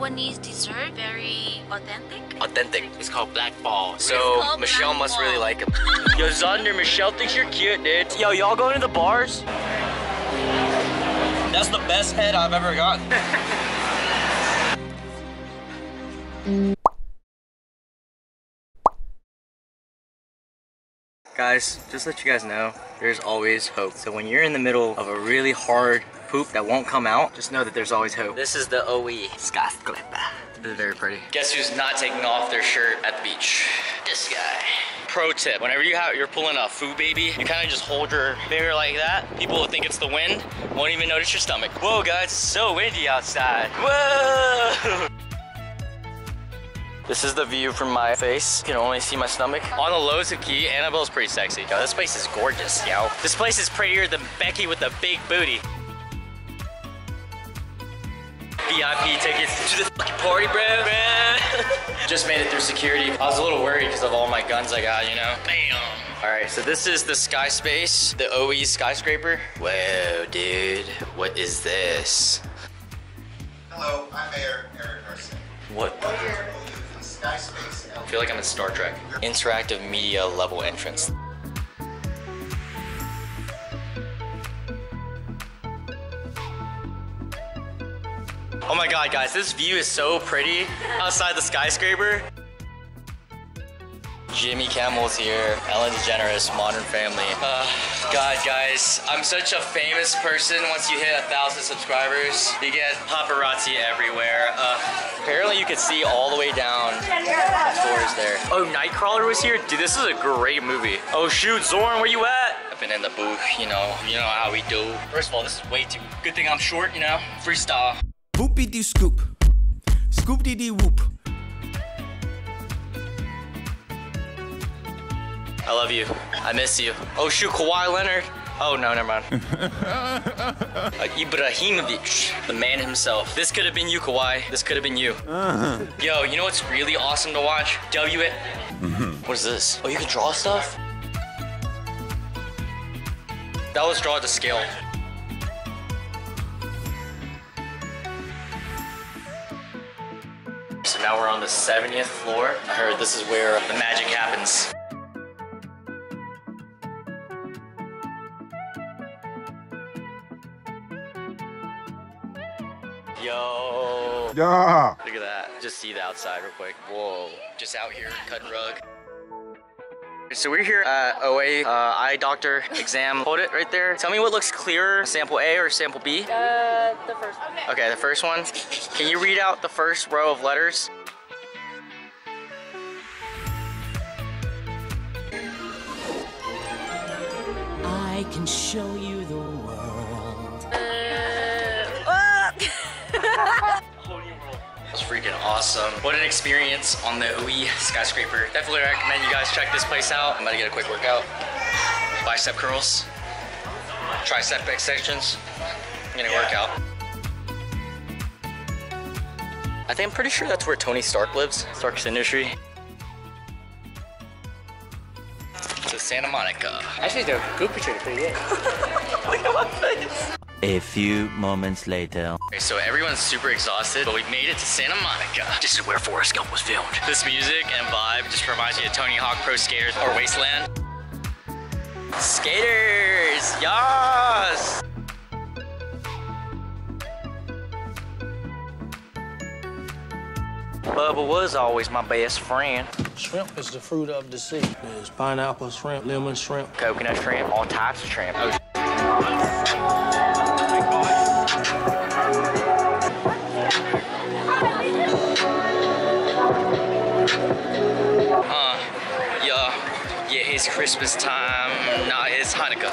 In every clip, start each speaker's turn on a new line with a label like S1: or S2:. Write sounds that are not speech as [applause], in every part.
S1: Taiwanese dessert, very authentic.
S2: Authentic. It's called Black Ball. So
S1: called
S2: Michelle
S1: Black
S2: must
S1: Ball.
S2: really like him. [laughs] Yo, Zander, Michelle thinks you're cute, dude. Yo, y'all going to the bars? That's the best head I've ever gotten. [laughs] Guys, just let you guys know, there's always hope. So when you're in the middle of a really hard poop that won't come out, just know that there's always hope. This is the OE skyscraper. This is very pretty. Guess who's not taking off their shirt at the beach? This guy. Pro tip, whenever you have, you're pulling a foo baby, you kind of just hold your finger like that. People will think it's the wind, won't even notice your stomach. Whoa guys, it's so windy outside. Whoa! This is the view from my face. You can only see my stomach. On the lows of Key, Annabelle's pretty sexy. Yo, this place is gorgeous, yo. This place is prettier than Becky with the big booty. VIP tickets to the fucking party, bro. Man. [laughs] Just made it through security. I was a little worried because of all my guns I got, you know? Bam. All right, so this is the Sky Space, the OE skyscraper. Whoa, dude, what is this?
S3: Hello, I'm Mayor Eric Garcia.
S2: What the?
S3: Welcome to
S2: I feel like I'm in Star Trek. Interactive media level entrance. Oh my god, guys, this view is so pretty outside the skyscraper. Jimmy Kimmel's here, Ellen DeGeneres, Modern Family. Uh, God, guys, I'm such a famous person. Once you hit a thousand subscribers, you get paparazzi everywhere. Uh, apparently, you could see all the way down the doors there. Oh, Nightcrawler was here? Dude, this is a great movie. Oh shoot, Zorn, where you at? I've been in the booth, you know, you know how we do. First of all, this is way too, good thing I'm short, you know? Freestyle.
S4: Boopy doo scoop. Scoop dee dee whoop.
S2: I love you. I miss you. Oh shoot, Kawhi Leonard. Oh no, never mind. [laughs] uh, Ibrahimovic, the man himself. This could have been you, Kawhi. This could have been you. Yo, you know what's really awesome to watch? W it. What is this? Oh, you can draw stuff? That was draw to scale. Now we're on the 70th floor. I heard this is where the magic happens. Yo.
S4: Yeah.
S2: Look at that. Just see the outside real quick. Whoa. Just out here cutting rug. So we're here at OA uh, eye doctor exam. Hold it right there. Tell me what looks clearer, sample A or sample B?
S1: Uh, the first one.
S2: Okay, the first one. Can you read out the first row of letters?
S5: I can show you the world.
S2: It's [laughs] [laughs] freaking awesome. What an experience on the OE skyscraper. Definitely recommend you guys check this place out. I'm about to get a quick workout. Bicep curls, tricep extensions. I'm gonna work out. I think I'm pretty sure that's where Tony Stark lives. Stark's Industry. To Santa Monica.
S6: Actually, the group picture is pretty good.
S2: Look at my face.
S7: A few moments later.
S2: Okay, so everyone's super exhausted, but we've made it to Santa Monica. This is where Forrest Gump was filmed. This music and vibe just reminds me of Tony Hawk Pro Skaters or Wasteland. Skaters, yas! Bubba was always my best friend.
S6: Shrimp is the fruit of the sea. There's pineapple shrimp, lemon shrimp.
S2: Coconut shrimp, all types of shrimp. Oh, Christmas time. Nah, it's Hanukkah.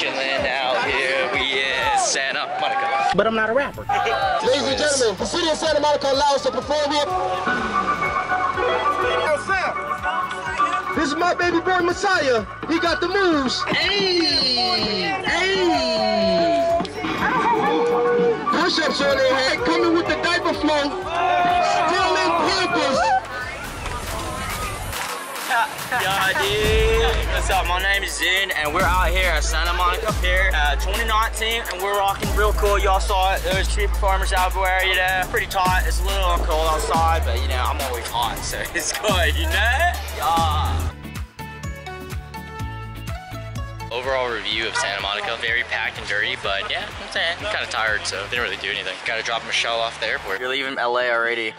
S2: Chilling out here, we is Santa Monica.
S6: But I'm not a rapper. [laughs]
S8: Ladies and gentlemen, the city of Santa Monica allows us to perform here. This is my baby boy Messiah. He got the moves. Hey, hey. Push-ups on their head, coming with the diaper flow. Still in Pampers.
S2: Yeah, dude. What's up? My name is Zen, and we're out here at Santa Monica Pier uh, 2019, and we're rocking real cool. Y'all saw it. There's street performers everywhere, you know. Pretty tight. It's a little cold outside, but you know, I'm always hot, so [laughs] it's good, you know? Yeah. Overall review of Santa Monica, very packed and dirty, but yeah, I'm saying, I'm kind of tired, so didn't really do anything. Gotta drop Michelle off the airport. You're leaving LA already.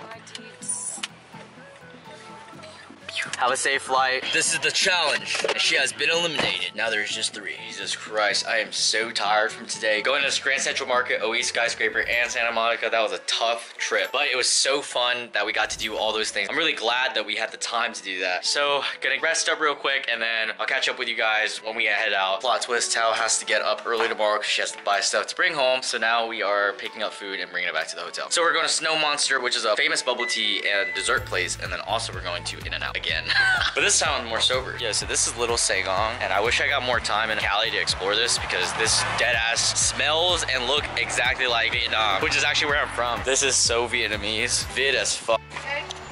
S2: Have a safe flight. This is the challenge. She has been eliminated. Now there's just three. Jesus Christ, I am so tired from today. Going to Grand Central Market, OE Skyscraper, and Santa Monica, that was a tough trip. But it was so fun that we got to do all those things. I'm really glad that we had the time to do that. So, gonna rest up real quick, and then I'll catch up with you guys when we head out. Plot twist, Tao has to get up early tomorrow because she has to buy stuff to bring home. So now we are picking up food and bringing it back to the hotel. So we're going to Snow Monster, which is a famous bubble tea and dessert place, and then also we're going to In-N-Out again. [laughs] but this time I'm more sober. Yeah, so this is Little Saigon, and I wish I got more time in Cali to explore this because this dead ass smells and look exactly like Vietnam, which is actually where I'm from. This is so Vietnamese. Vid as fuck.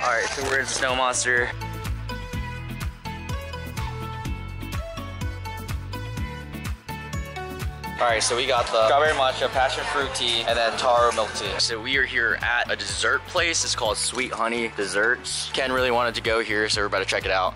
S2: All right, so we're in Snow Monster. All right, so we got the strawberry matcha, passion fruit tea, and then taro milk tea. So we are here at a dessert place. It's called Sweet Honey Desserts. Ken really wanted to go here, so we're about to check it out.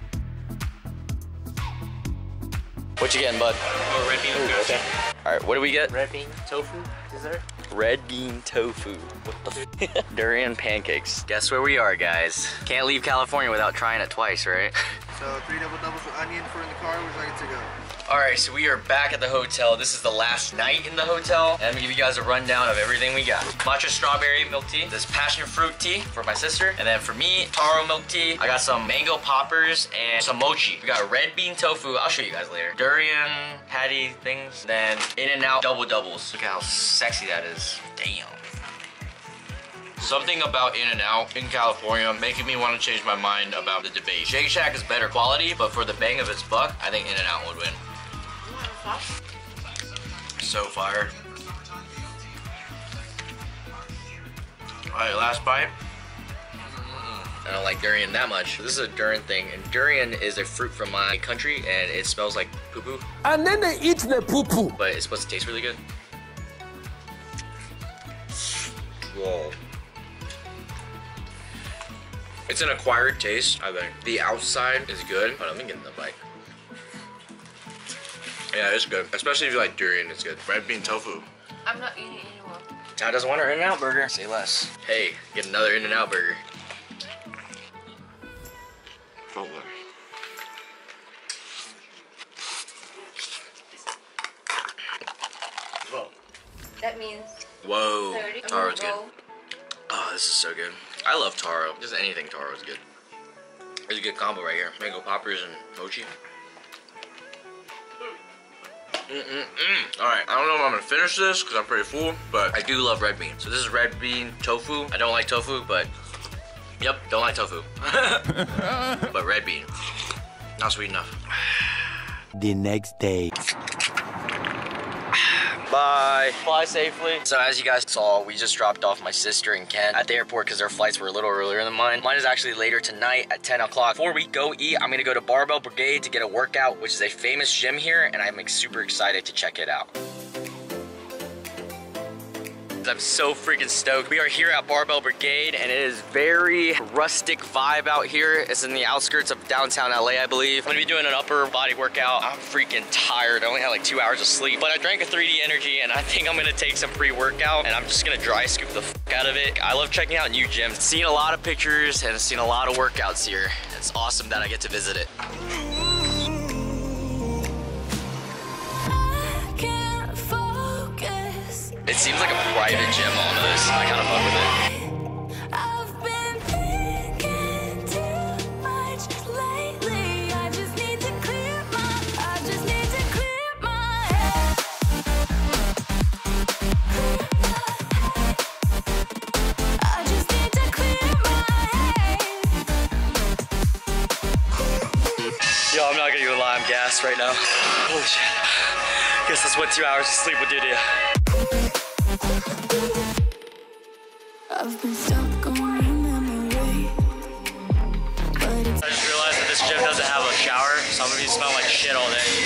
S2: What you getting, bud?
S9: Oh, red bean Ooh,
S2: okay. All right, what do we get?
S9: Red bean tofu dessert.
S2: Red bean tofu. What the [laughs] Durian pancakes. Guess where we are, guys. Can't leave California without trying it twice, right?
S3: So three double doubles with onion for in the car. Where's I get to go?
S2: All right, so we are back at the hotel. This is the last night in the hotel. And I'm gonna give you guys a rundown of everything we got. Matcha strawberry milk tea. This passion fruit tea for my sister. And then for me, taro milk tea. I got some mango poppers and some mochi. We got red bean tofu. I'll show you guys later. Durian patty things. Then In-N-Out double doubles. Look at how sexy that is. Damn. Something about In-N-Out in California making me want to change my mind about the debate. Shake Shack is better quality, but for the bang of its buck, I think In-N-Out would win. So fire. Alright, last bite. I don't like durian that much. This is a durian thing, and durian is a fruit from my country, and it smells like poo-poo.
S8: And then they eat the poo-poo.
S2: But it's supposed to taste really good. Whoa. It's an acquired taste, I think. The outside is good, but I'm getting the bite. Yeah, it's good. Especially if you like durian, it's good. Red bean tofu.
S1: I'm not eating anymore.
S2: Tao doesn't want her In-N-Out burger. Say less. Hey, get another In-N-Out burger. Oh,
S1: Whoa. That means
S2: Whoa.
S1: 30.
S2: Taro's good. Oh, this is so good. I love taro. Just anything taro is good. There's a good combo right here. Mango poppers and mochi. Mm-mm-mm. All right, I don't know if I'm gonna finish this because I'm pretty full, but I do love red bean. So this is red bean tofu. I don't like tofu, but yep, don't like tofu. [laughs] but red bean, not sweet enough.
S7: The next day.
S2: Bye. Fly safely. So as you guys saw, we just dropped off my sister and Ken at the airport because their flights were a little earlier than mine. Mine is actually later tonight at 10 o'clock. Before we go eat, I'm gonna go to Barbell Brigade to get a workout, which is a famous gym here, and I'm like, super excited to check it out. I'm so freaking stoked. We are here at Barbell Brigade and it is very rustic vibe out here. It's in the outskirts of downtown LA, I believe. I'm gonna be doing an upper body workout. I'm freaking tired. I only had like two hours of sleep, but I drank a 3D energy and I think I'm gonna take some pre-workout and I'm just gonna dry scoop the out of it. I love checking out new gyms. Seen a lot of pictures and seen a lot of workouts here. It's awesome that I get to visit it. It seems like a private gym almost. I kind of fuck with it.
S10: I've been thinking too much lately. I just need to clear my.
S2: Yo, I'm not gonna even lie, I'm gassed right now. Holy shit. Guess that's what two hours of sleep would do to you.
S10: I've been stuck on your memory.
S2: I just realized that this gym doesn't have a shower. so I'm gonna be
S10: smelling like
S2: shit all day.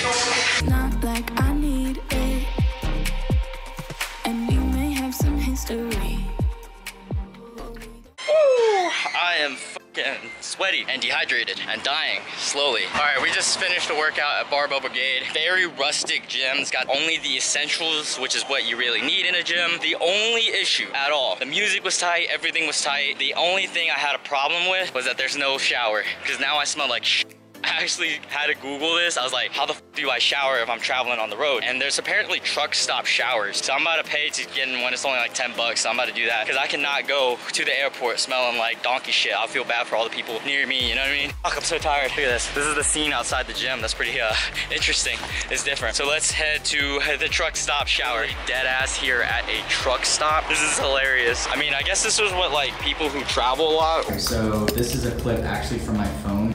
S2: Sweaty and dehydrated and dying slowly. All right, we just finished a workout at Barbell Brigade. Very rustic gym. It's got only the essentials, which is what you really need in a gym. The only issue at all, the music was tight, everything was tight. The only thing I had a problem with was that there's no shower because now I smell like shit. I actually had to Google this. I was like, how the do I shower if I'm traveling on the road? And there's apparently truck stop showers. So I'm about to pay to get in when it's only like 10 bucks. So I'm about to do that because I cannot go to the airport smelling like donkey shit. I'll feel bad for all the people near me, you know what I mean? Fuck, I'm so tired. Look at this. This is the scene outside the gym. That's pretty uh, interesting. It's different. So let's head to the truck stop shower. Dead ass here at a truck stop. This is hilarious. I mean, I guess this was what like people who travel a lot. So this is a clip actually from my.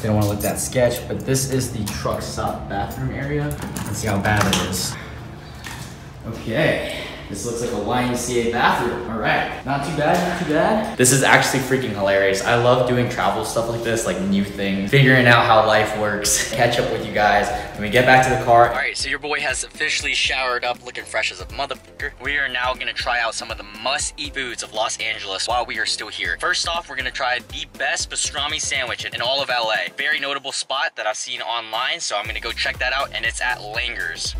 S2: They don't want to look that sketch, but this is the truck stop bathroom area. Let's see how bad it is. Okay. This looks like a YMCA bathroom. All right. Not too bad, not too bad. This is actually freaking hilarious. I love doing travel stuff like this, like new things, figuring out how life works, [laughs] catch up with you guys. When we get back to the car. All right, so your boy has officially showered up, looking fresh as a motherfucker. We are now gonna try out some of the must-eat foods of Los Angeles while we are still here. First off, we're gonna try the best pastrami sandwich in all of LA. Very notable spot that I've seen online, so I'm gonna go check that out, and it's at Langer's.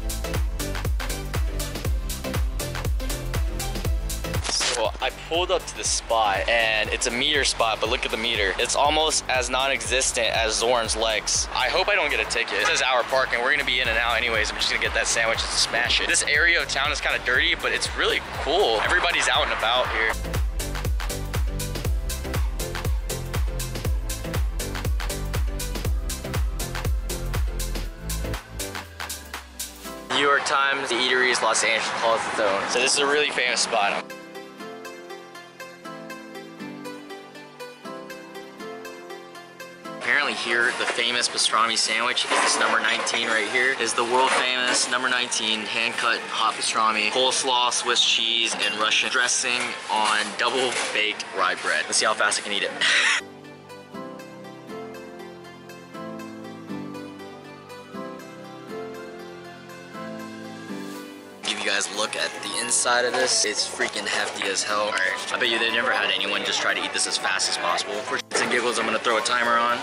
S2: So I pulled up to the spot and it's a meter spot, but look at the meter. It's almost as non-existent as Zorn's legs. I hope I don't get a ticket. It says hour parking. We're gonna be in and out anyways. I'm just gonna get that sandwich and smash it. This area of town is kind of dirty, but it's really cool. Everybody's out and about here. New York Times, the eateries, Los Angeles calls its own. So this is a really famous spot. Here, the famous pastrami sandwich is this number 19 right here. Is the world famous number 19 hand-cut hot pastrami, coleslaw, Swiss cheese, and Russian dressing on double baked rye bread. Let's see how fast I can eat it. [laughs] give you guys a look at the inside of this. It's freaking hefty as hell. I bet you they never had anyone just try to eat this as fast as possible. For shits and giggles, I'm gonna throw a timer on.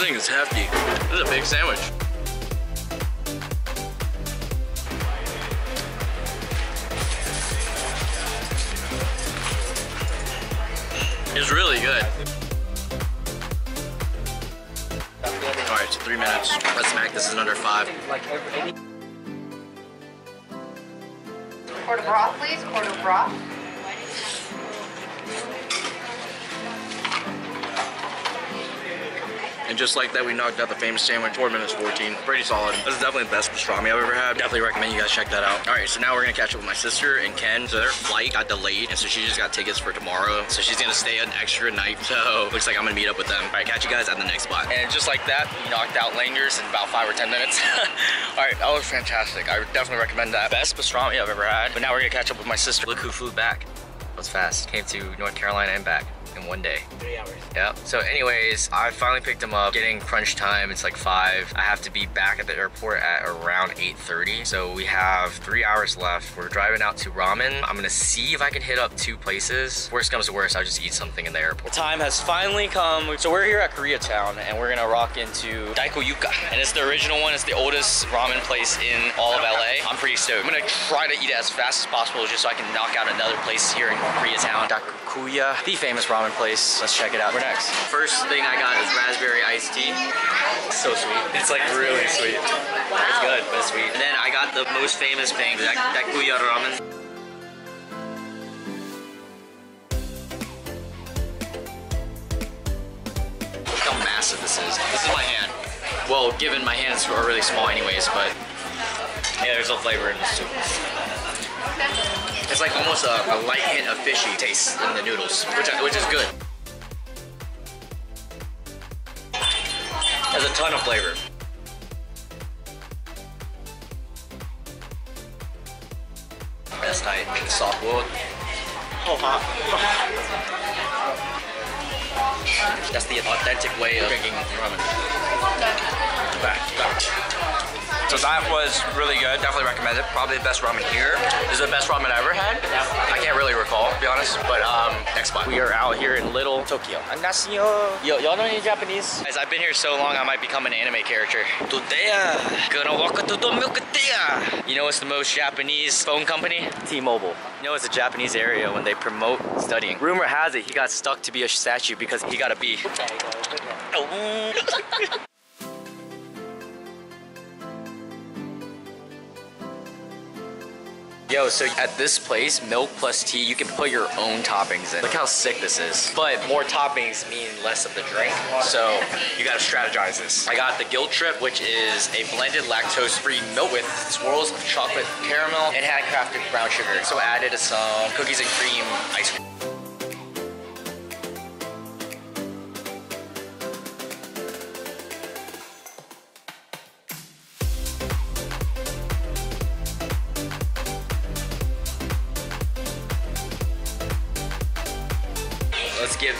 S2: Thing is hefty. This is a big sandwich. It's really good. All right, so three minutes. Let's smack this in under five.
S1: Quarter broth, please. Quart of broth.
S2: And just like that, we knocked out the famous sandwich, 4 minutes 14. Pretty solid. This is definitely the best pastrami I've ever had. Definitely recommend you guys check that out. All right, so now we're gonna catch up with my sister and Ken. So their flight got delayed, and so she just got tickets for tomorrow. So she's gonna stay an extra night. So looks like I'm gonna meet up with them. All right, catch you guys at the next spot. And just like that, we knocked out Langer's in about five or 10 minutes. [laughs] All right, that was fantastic. I would definitely recommend that. Best pastrami I've ever had. But now we're gonna catch up with my sister. Look who flew back. That was fast. Came to North Carolina and back in one day.
S9: Three hours.
S2: Yep. So anyways, I finally picked him up. Getting crunch time, it's like 5. I have to be back at the airport at around 8.30. So we have 3 hours left. We're driving out to ramen. I'm gonna see if I can hit up two places. Worst comes to worst, I'll just eat something in the airport. The time has finally come. So we're here at Koreatown and we're gonna rock into Daikokuya. And it's the original one. It's the oldest ramen place in all of LA. I'm pretty stoked. I'm gonna try to eat it as fast as possible just so I can knock out another place here in Koreatown. Dakuya, the famous ramen place. Let's check it out. We're next. First thing I got is raspberry iced tea. So sweet. It's like really sweet. It's good, but sweet. And then I got the most famous thing, the Dak- Dakuya ramen. Look how massive this is. This is my hand. Well, given my hands are really small anyways, but yeah, there's no flavor in the soup. It's like almost a, a light hint of fishy taste in the noodles, which, I- which is good. Has a ton of flavor. That's tight. Soft boiled. Oh, hot. That's the authentic way of drinking ramen. So that was really good. Definitely recommend it. Probably the best ramen here. This is the best ramen I ever had. I can't really recall, to be honest. But um, next spot. We are out here in Little Tokyo. Annyeonghaseyo. Yo, y'all know any Japanese? As I've been here so long, I might become an anime character. Todeya. Gonna walk to the milk You know what's the most Japanese phone company? T-Mobile. You know it's a Japanese area when they promote studying. Rumor has it he got stuck to be a statue because he got a B. Oh. [laughs] Yo, so at this place, milk plus tea, you can put your own toppings in. Look how sick this is. But more toppings mean less of the drink. So you gotta strategize this. I got the Guilt Trip, which is a blended lactose-free milk with swirls of chocolate caramel and handcrafted brown sugar. So I added some cookies and cream ice cream.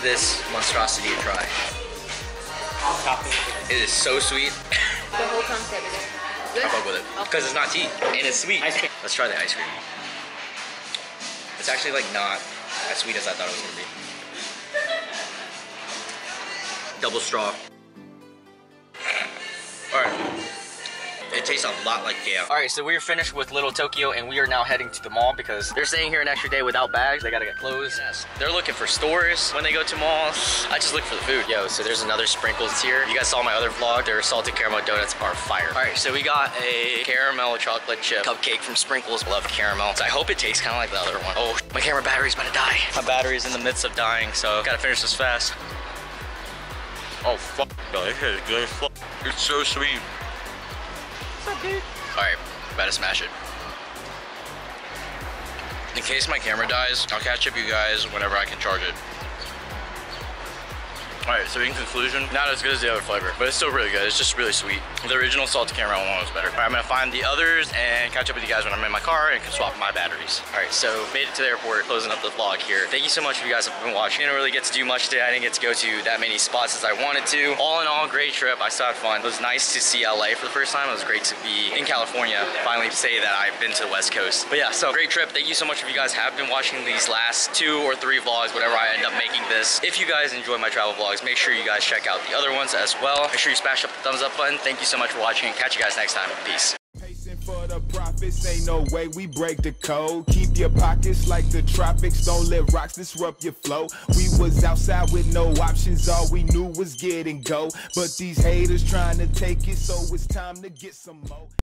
S2: Give this monstrosity a try. It is so sweet.
S1: The whole concept is good.
S2: I fuck with it. Because it's not tea and it's sweet. Let's try the ice cream. It's actually like not as sweet as I thought it was gonna be. Double straw. Alright. It tastes a lot like kale. All right, so we're finished with Little Tokyo and we are now heading to the mall because they're staying here an extra day without bags. They gotta get clothes. Yes. They're looking for stores when they go to malls. I just look for the food. Yo, so there's another sprinkles here. You guys saw my other vlog. Their salted caramel donuts are fire. All right, so we got a caramel chocolate chip cupcake from Sprinkles. Love caramel. So I hope it tastes kind of like the other one. Oh, my camera battery's about to die. My battery's in the midst of dying, so gotta finish this fast. Oh, fuck. No, this is good. It's so sweet. Alright, about to smash it. In case my camera dies, I'll catch up you guys whenever I can charge it. Alright, so in conclusion, not as good as the other flavor, but it's still really good. It's just really sweet. The original salted caramel one was better. Alright, I'm gonna find the others and catch up with you guys when I'm in my car and can swap my batteries. Alright, so made it to the airport, closing up the vlog here. Thank you so much if you guys have been watching. I didn't really get to do much today. I didn't get to go to that many spots as I wanted to. All in all, great trip. I still had fun. It was nice to see LA for the first time. It was great to be in California. Finally say that I've been to the West Coast. But yeah, so great trip. Thank you so much if you guys have been watching these last two or three vlogs, whatever I end up making this. If you guys enjoy my travel vlogs, make sure you guys check out the other ones as well. Make sure you smash up the thumbs up button. Thank you so much for watching. Catch you guys next time. Peace.
S11: For the profits, ain't no way we break the code. Keep your pockets like the tropics. Don't let rocks disrupt your flow. We was outside with no options. All we knew was get and go. But these haters trying to take it, so it's time to get some more.